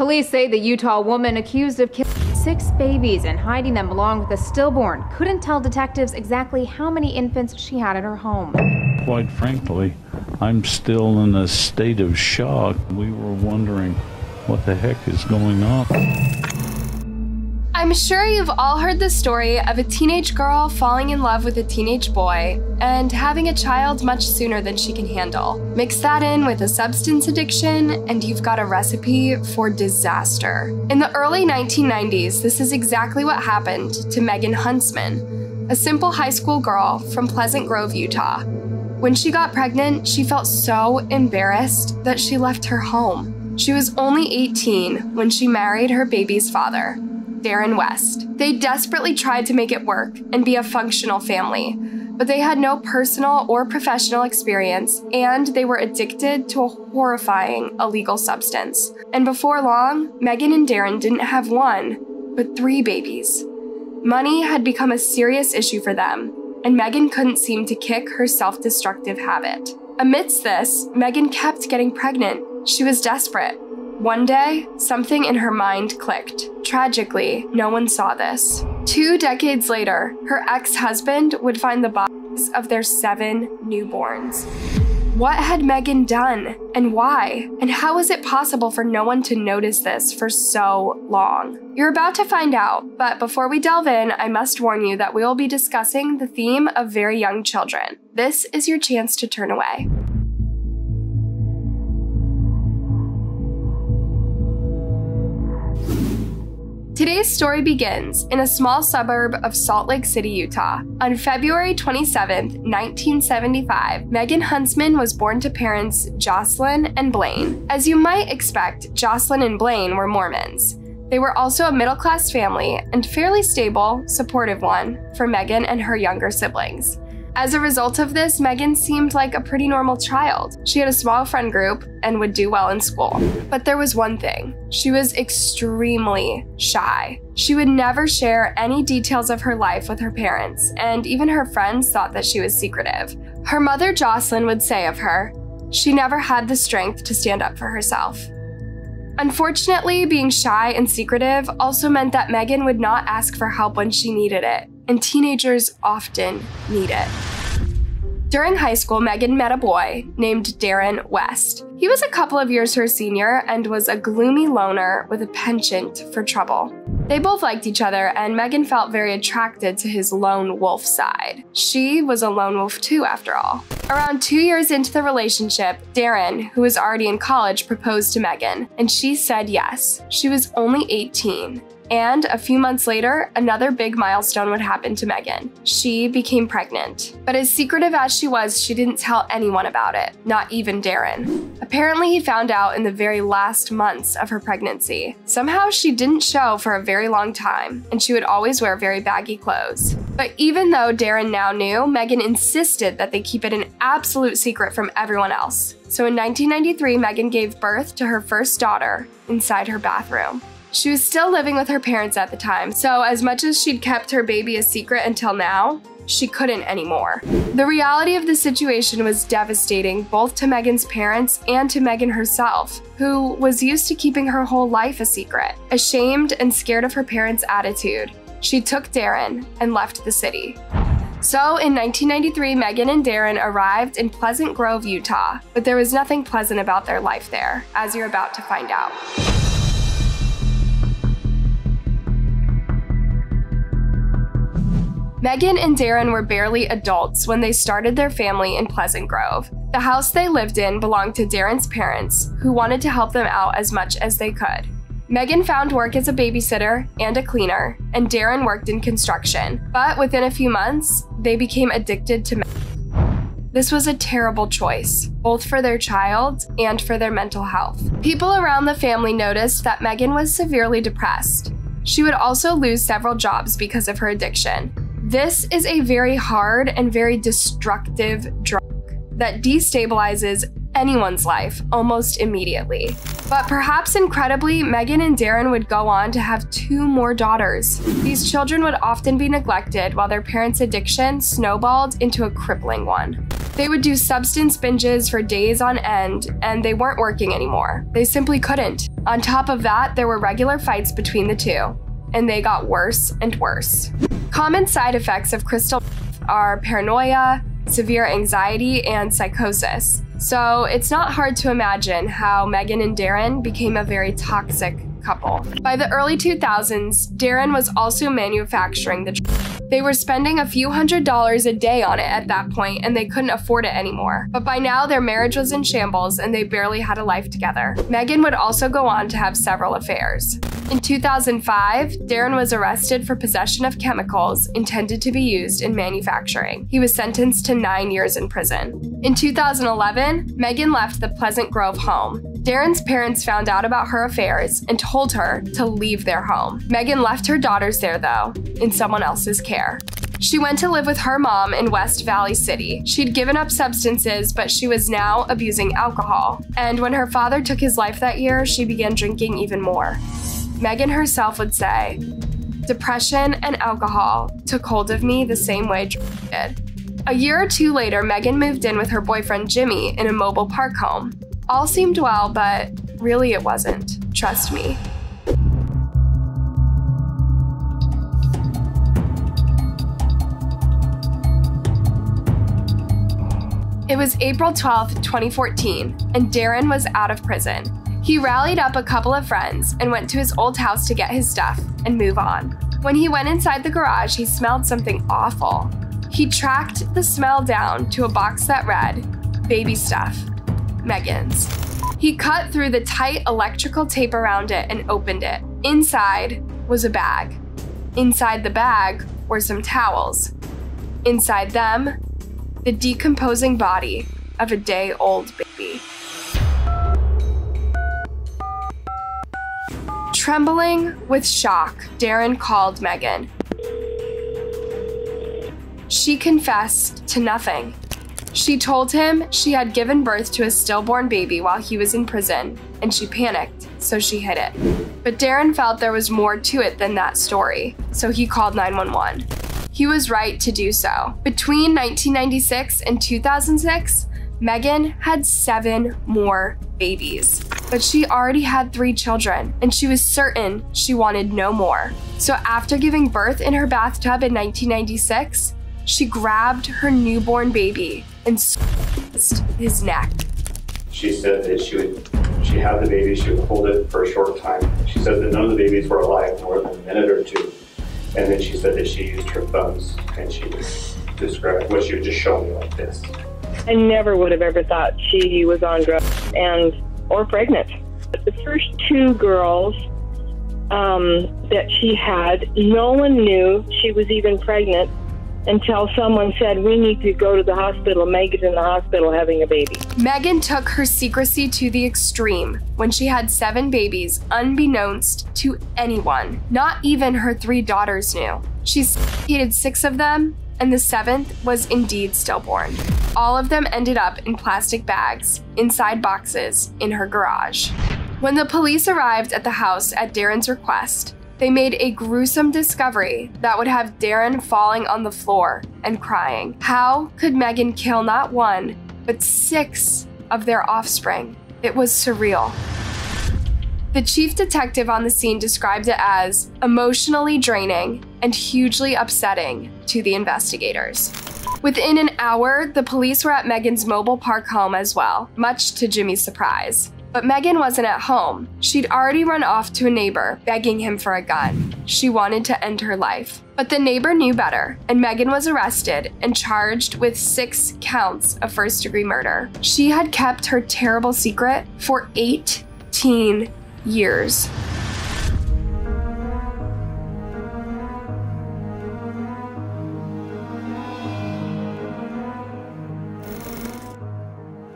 Police say the Utah woman accused of killing six babies and hiding them along with a stillborn couldn't tell detectives exactly how many infants she had in her home. Quite frankly, I'm still in a state of shock. We were wondering what the heck is going on. I'm sure you've all heard the story of a teenage girl falling in love with a teenage boy and having a child much sooner than she can handle. Mix that in with a substance addiction, and you've got a recipe for disaster. In the early 1990s, this is exactly what happened to Megan Huntsman, a simple high school girl from Pleasant Grove, Utah. When she got pregnant, she felt so embarrassed that she left her home. She was only 18 when she married her baby's father. Darren West. They desperately tried to make it work and be a functional family, but they had no personal or professional experience, and they were addicted to a horrifying illegal substance. And before long, Megan and Darren didn't have one, but three babies. Money had become a serious issue for them, and Megan couldn't seem to kick her self destructive habit. Amidst this, Megan kept getting pregnant. She was desperate. One day, something in her mind clicked. Tragically, no one saw this. Two decades later, her ex husband would find the bodies of their seven newborns. What had Megan done and why? And how was it possible for no one to notice this for so long? You're about to find out, but before we delve in, I must warn you that we will be discussing the theme of very young children. This is your chance to turn away. Today's story begins in a small suburb of Salt Lake City, Utah. On February 27, 1975, Megan Huntsman was born to parents Jocelyn and Blaine. As you might expect, Jocelyn and Blaine were Mormons. They were also a middle class family and fairly stable, supportive one for Megan and her younger siblings. As a result of this, Megan seemed like a pretty normal child. She had a small friend group and would do well in school. But there was one thing she was extremely shy. She would never share any details of her life with her parents, and even her friends thought that she was secretive. Her mother, Jocelyn, would say of her, she never had the strength to stand up for herself. Unfortunately, being shy and secretive also meant that Megan would not ask for help when she needed it, and teenagers often need it. During high school, Megan met a boy named Darren West. He was a couple of years her senior and was a gloomy loner with a penchant for trouble. They both liked each other, and Megan felt very attracted to his lone wolf side. She was a lone wolf too, after all. Around two years into the relationship, Darren, who was already in college, proposed to Megan, and she said yes. She was only 18. And a few months later, another big milestone would happen to Megan. She became pregnant. But as secretive as she was, she didn't tell anyone about it, not even Darren. Apparently, he found out in the very last months of her pregnancy. Somehow, she didn't show for a very long time, and she would always wear very baggy clothes. But even though Darren now knew, Megan insisted that they keep it an absolute secret from everyone else. So in 1993, Megan gave birth to her first daughter inside her bathroom. She was still living with her parents at the time, so as much as she'd kept her baby a secret until now, she couldn't anymore. The reality of the situation was devastating both to Megan's parents and to Megan herself, who was used to keeping her whole life a secret. Ashamed and scared of her parents' attitude, she took Darren and left the city. So in 1993, Megan and Darren arrived in Pleasant Grove, Utah, but there was nothing pleasant about their life there, as you're about to find out. Megan and Darren were barely adults when they started their family in Pleasant Grove. The house they lived in belonged to Darren's parents, who wanted to help them out as much as they could. Megan found work as a babysitter and a cleaner, and Darren worked in construction. But within a few months, they became addicted to meth. This was a terrible choice, both for their child and for their mental health. People around the family noticed that Megan was severely depressed. She would also lose several jobs because of her addiction, this is a very hard and very destructive drug that destabilizes anyone's life almost immediately. But perhaps incredibly, Megan and Darren would go on to have two more daughters. These children would often be neglected while their parents' addiction snowballed into a crippling one. They would do substance binges for days on end, and they weren't working anymore. They simply couldn't. On top of that, there were regular fights between the two, and they got worse and worse. Common side effects of crystal are paranoia, severe anxiety, and psychosis. So it's not hard to imagine how Megan and Darren became a very toxic couple. By the early 2000s, Darren was also manufacturing the they were spending a few hundred dollars a day on it at that point and they couldn't afford it anymore. But by now, their marriage was in shambles and they barely had a life together. Megan would also go on to have several affairs. In 2005, Darren was arrested for possession of chemicals intended to be used in manufacturing. He was sentenced to nine years in prison. In 2011, Megan left the Pleasant Grove home. Darren's parents found out about her affairs and told her to leave their home. Megan left her daughters there, though, in someone else's care. She went to live with her mom in West Valley City. She'd given up substances, but she was now abusing alcohol. And when her father took his life that year, she began drinking even more. Megan herself would say, Depression and alcohol took hold of me the same way did. A year or two later, Megan moved in with her boyfriend Jimmy in a mobile park home. All seemed well, but really it wasn't. Trust me. It was April 12, 2014, and Darren was out of prison. He rallied up a couple of friends and went to his old house to get his stuff and move on. When he went inside the garage, he smelled something awful. He tracked the smell down to a box that read, Baby Stuff, Megan's. He cut through the tight electrical tape around it and opened it. Inside was a bag. Inside the bag were some towels. Inside them, the decomposing body of a day old baby. Trembling with shock, Darren called Megan. She confessed to nothing. She told him she had given birth to a stillborn baby while he was in prison, and she panicked, so she hid it. But Darren felt there was more to it than that story, so he called 911. He was right to do so. Between 1996 and 2006, Megan had seven more babies. But she already had three children, and she was certain she wanted no more. So after giving birth in her bathtub in 1996, she grabbed her newborn baby and squeezed his neck. She said that she would, she had the baby, she would hold it for a short time. She said that none of the babies were alive more than a minute or two. And then she said that she used her thumbs and she would describe what she would just show me like this. I never would have ever thought she was on drugs and or pregnant. But The first two girls um, that she had, no one knew she was even pregnant until someone said, We need to go to the hospital. Megan's in the hospital having a baby. Megan took her secrecy to the extreme when she had seven babies, unbeknownst to anyone. Not even her three daughters knew. She hated six of them, and the seventh was indeed stillborn. All of them ended up in plastic bags, inside boxes, in her garage. When the police arrived at the house at Darren's request, they made a gruesome discovery that would have Darren falling on the floor and crying. How could Megan kill not one, but six of their offspring? It was surreal. The chief detective on the scene described it as emotionally draining and hugely upsetting to the investigators. Within an hour, the police were at Megan's mobile park home as well, much to Jimmy's surprise. But Megan wasn't at home. She'd already run off to a neighbor, begging him for a gun. She wanted to end her life. But the neighbor knew better, and Megan was arrested and charged with six counts of first degree murder. She had kept her terrible secret for 18 years.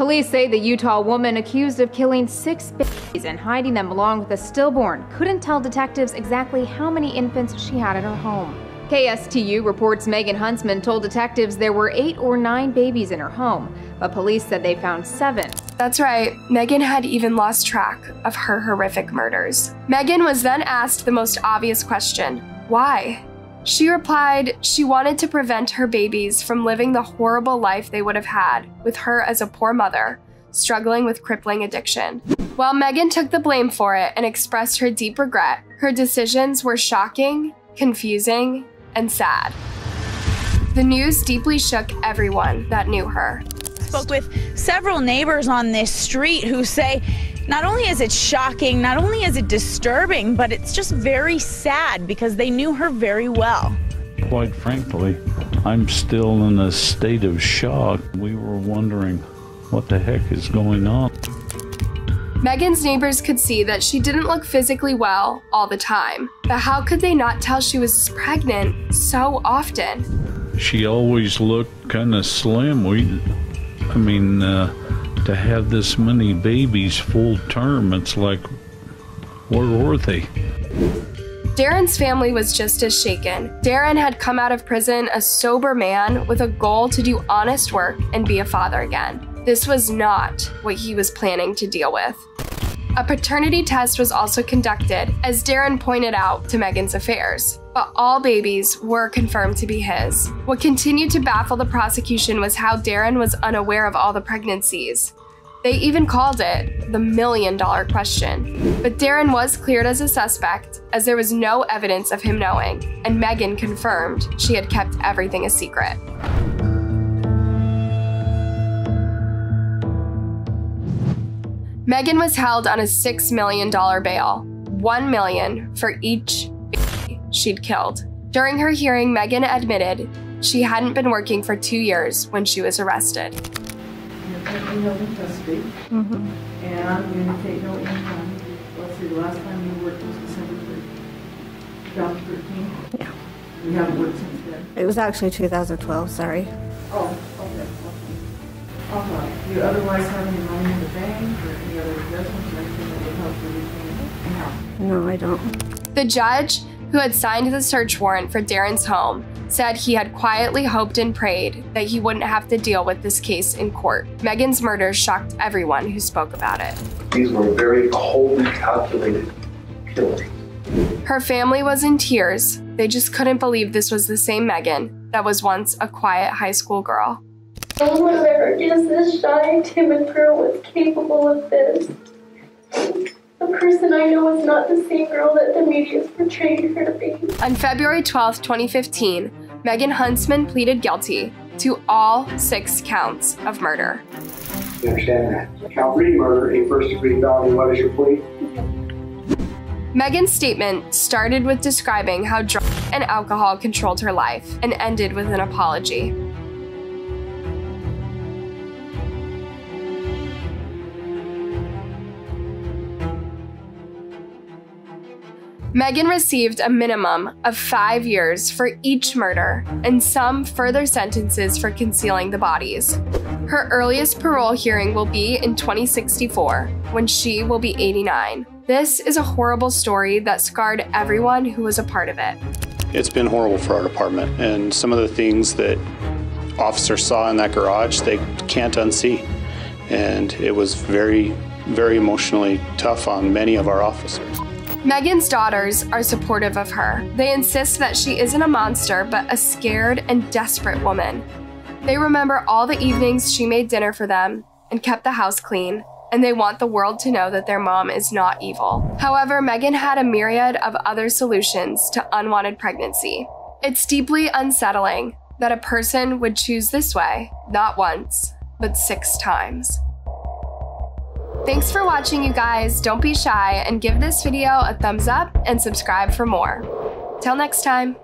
Police say the Utah woman accused of killing six babies and hiding them along with a stillborn couldn't tell detectives exactly how many infants she had in her home. KSTU reports Megan Huntsman told detectives there were eight or nine babies in her home, but police said they found seven. That's right, Megan had even lost track of her horrific murders. Megan was then asked the most obvious question why? She replied she wanted to prevent her babies from living the horrible life they would have had with her as a poor mother, struggling with crippling addiction. While Megan took the blame for it and expressed her deep regret, her decisions were shocking, confusing, and sad. The news deeply shook everyone that knew her. Spoke with several neighbors on this street who say not only is it shocking, not only is it disturbing, but it's just very sad because they knew her very well. Quite frankly, I'm still in a state of shock. We were wondering what the heck is going on. Megan's neighbors could see that she didn't look physically well all the time, but how could they not tell she was pregnant so often? She always looked kind of slim. We, I mean, uh, to have this many babies full term, it's like, where were they? Darren's family was just as shaken. Darren had come out of prison a sober man with a goal to do honest work and be a father again. This was not what he was planning to deal with. A paternity test was also conducted, as Darren pointed out to Megan's affairs, but all babies were confirmed to be his. What continued to baffle the prosecution was how Darren was unaware of all the pregnancies. They even called it the million dollar question. But Darren was cleared as a suspect, as there was no evidence of him knowing, and Megan confirmed she had kept everything a secret. Megan was held on a $6 million bail, 1 million for each baby she'd killed. During her hearing, Megan admitted she hadn't been working for two years when she was arrested. You're currently held in custody, and you're gonna take no income. Let's see, the last time you worked was December 2013? Yeah. You haven't worked since then? It was actually 2012, sorry. Oh, okay, okay. Uh-huh. Do you otherwise have any money in the bank or any other investments or anything that would help you repay? No. No, I don't. The judge, who had signed the search warrant for Darren's home, said he had quietly hoped and prayed that he wouldn't have to deal with this case in court. Megan's murder shocked everyone who spoke about it. These were very coldly calculated killings. Her family was in tears. They just couldn't believe this was the same Megan that was once a quiet high school girl. No one ever gives this shy, timid girl was capable of this. The person I know is not the same girl that the media media's portrayed her to be. On February 12, 2015, Megan Huntsman pleaded guilty to all six counts of murder. You understand that? Count three murder, a first degree felony. What is your plea? Megan's statement started with describing how drug and alcohol controlled her life and ended with an apology. Megan received a minimum of five years for each murder and some further sentences for concealing the bodies. Her earliest parole hearing will be in 2064, when she will be 89. This is a horrible story that scarred everyone who was a part of it. It's been horrible for our department, and some of the things that officers saw in that garage, they can't unsee. And it was very, very emotionally tough on many of our officers. Megan's daughters are supportive of her. They insist that she isn't a monster, but a scared and desperate woman. They remember all the evenings she made dinner for them and kept the house clean, and they want the world to know that their mom is not evil. However, Megan had a myriad of other solutions to unwanted pregnancy. It's deeply unsettling that a person would choose this way, not once, but six times. Thanks for watching, you guys. Don't be shy and give this video a thumbs up and subscribe for more. Till next time.